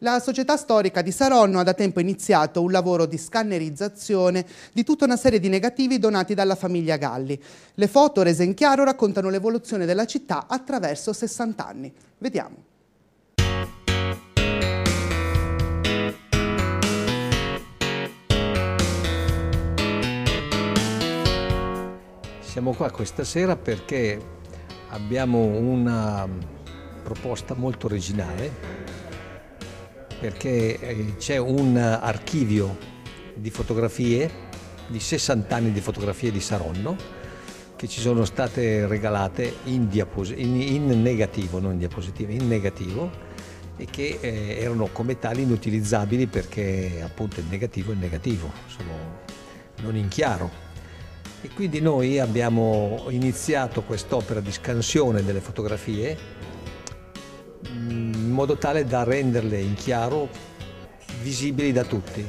La società storica di Saronno ha da tempo iniziato un lavoro di scannerizzazione di tutta una serie di negativi donati dalla famiglia Galli. Le foto rese in chiaro raccontano l'evoluzione della città attraverso 60 anni. Vediamo. Siamo qua questa sera perché abbiamo una proposta molto originale perché eh, c'è un archivio di fotografie, di 60 anni di fotografie di Saronno, che ci sono state regalate in, in, in negativo, non in diapositiva, in negativo, e che eh, erano come tali inutilizzabili perché appunto il negativo è negativo, sono non in chiaro. E quindi noi abbiamo iniziato quest'opera di scansione delle fotografie in modo tale da renderle in chiaro visibili da tutti,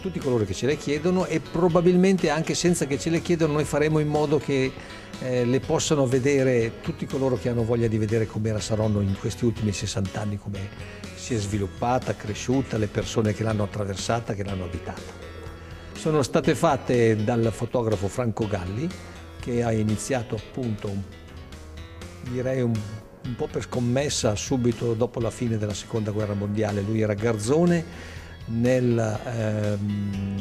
tutti coloro che ce le chiedono e probabilmente anche senza che ce le chiedano noi faremo in modo che eh, le possano vedere tutti coloro che hanno voglia di vedere com'era Saronno in questi ultimi 60 anni, come si è sviluppata, cresciuta, le persone che l'hanno attraversata, che l'hanno abitata. Sono state fatte dal fotografo Franco Galli che ha iniziato appunto direi un un po' per scommessa subito dopo la fine della seconda guerra mondiale. Lui era garzone nel eh,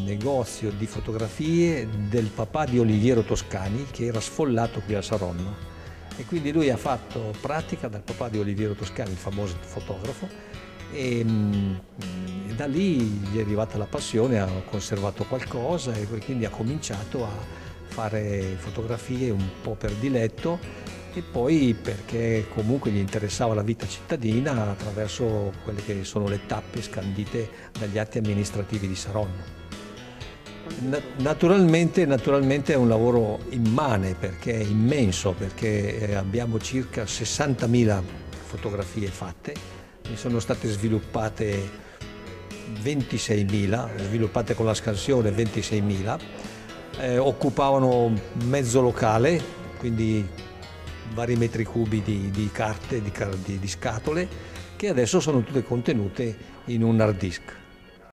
negozio di fotografie del papà di Oliviero Toscani che era sfollato qui a Saronno e quindi lui ha fatto pratica dal papà di Oliviero Toscani, il famoso fotografo e, mm, e da lì gli è arrivata la passione, ha conservato qualcosa e quindi ha cominciato a fare fotografie un po' per diletto e poi perché comunque gli interessava la vita cittadina attraverso quelle che sono le tappe scandite dagli atti amministrativi di Saronno. Naturalmente, naturalmente, è un lavoro immane perché è immenso, perché eh, abbiamo circa 60.000 fotografie fatte, ne sono state sviluppate 26.000, sviluppate con la scansione 26.000, eh, occupavano mezzo locale, quindi vari metri cubi di, di carte, di, di, di scatole, che adesso sono tutte contenute in un hard disk.